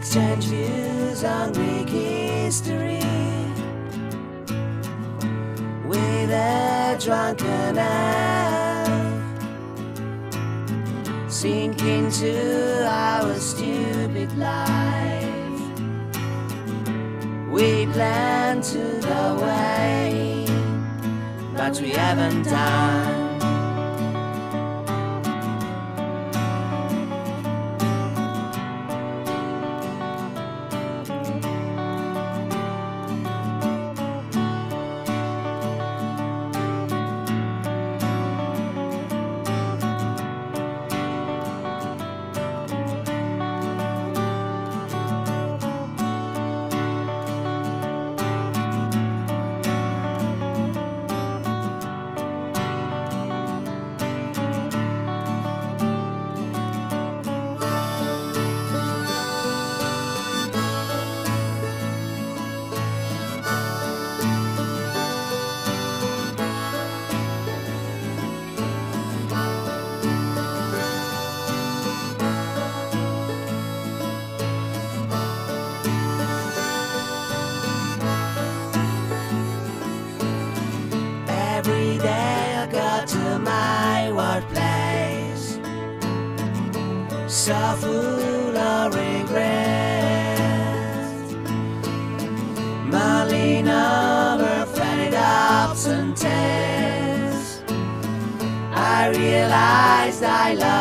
strange views on Greek history with a drunken elf sink into our stupid life. We plan to go away, but we haven't done. Every day I go to my workplace, so full of regret, mulling over fretted ups and tears. I realized I love.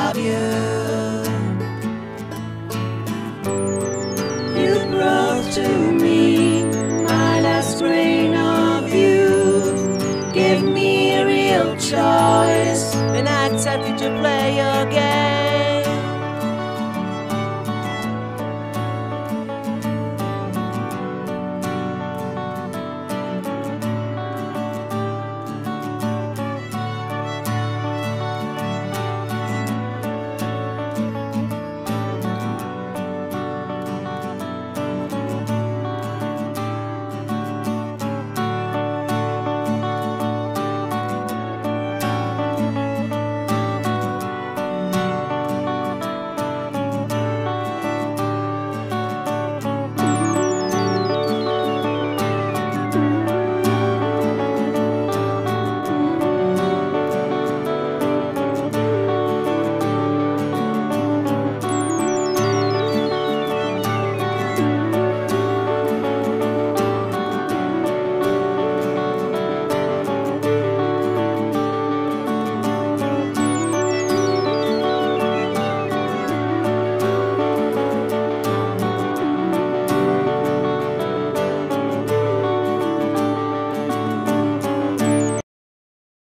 set to play again.